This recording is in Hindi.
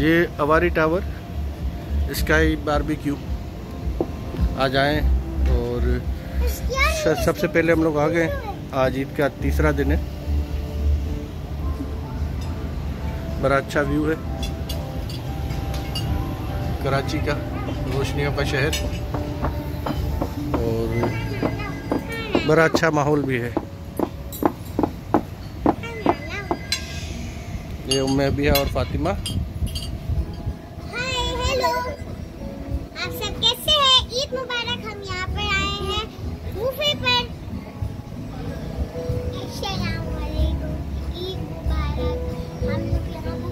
ये अवारी टावर, स्काई बारबेक्यू। आ जाएँ और सबसे पहले हम लोग आ गए। आज ईद का तीसरा दिन है। बड़ा अच्छा व्यू है। कराची का रोशनियों का शहर। और बड़ा अच्छा माहौल भी है। ये उम्मे है और फातिमा। हम लोग यहाँ